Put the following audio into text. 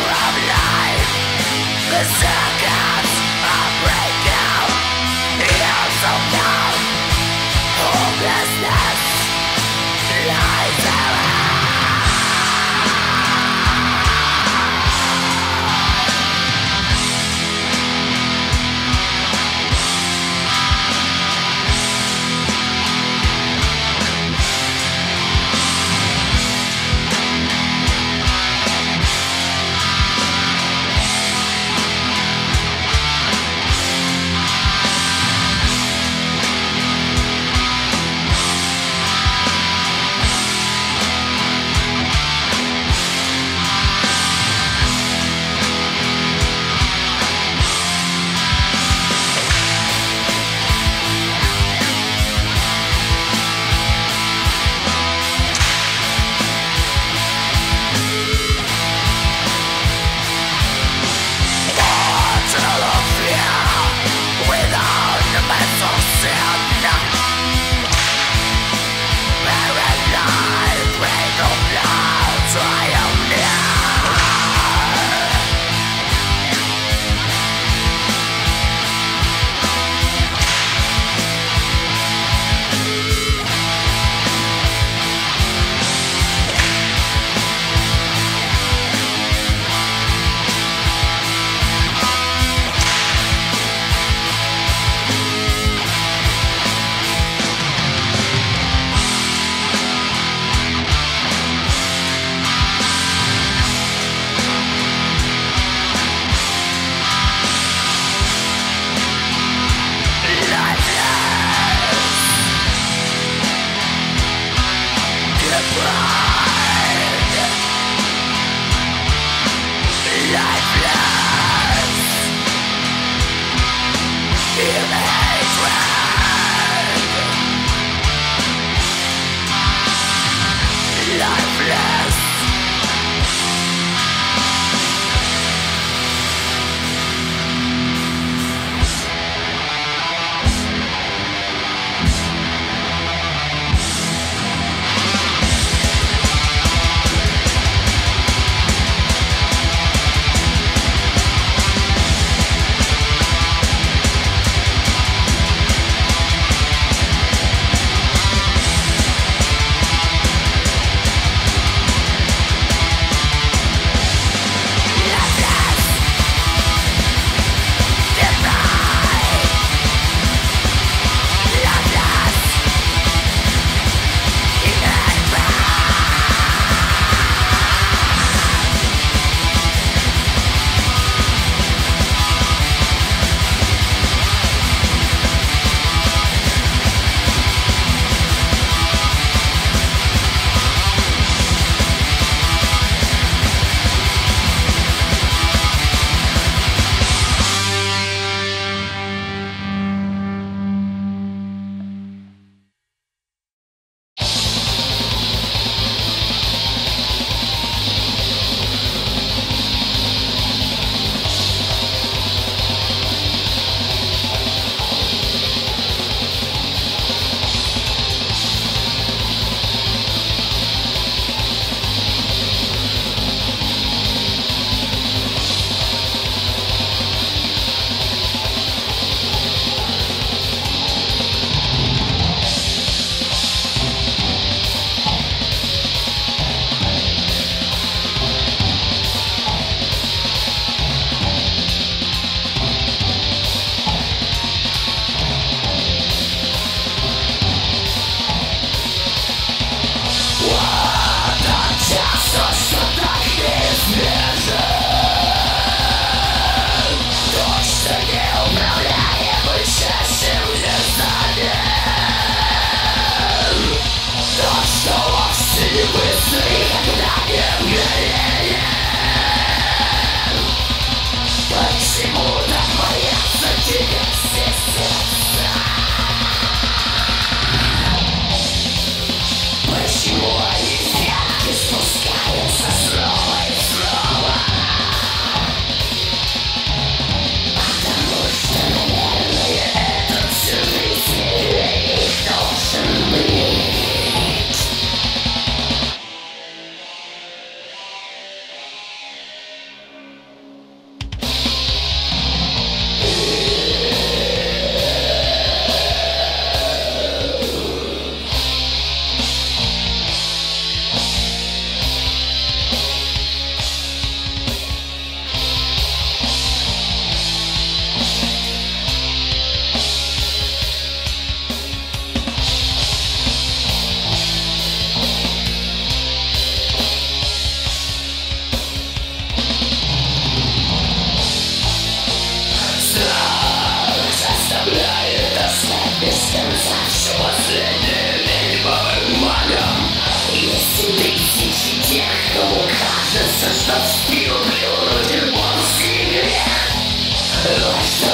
of life, the circle. Кому кажется, что в спину бил Рудермонский грех Но что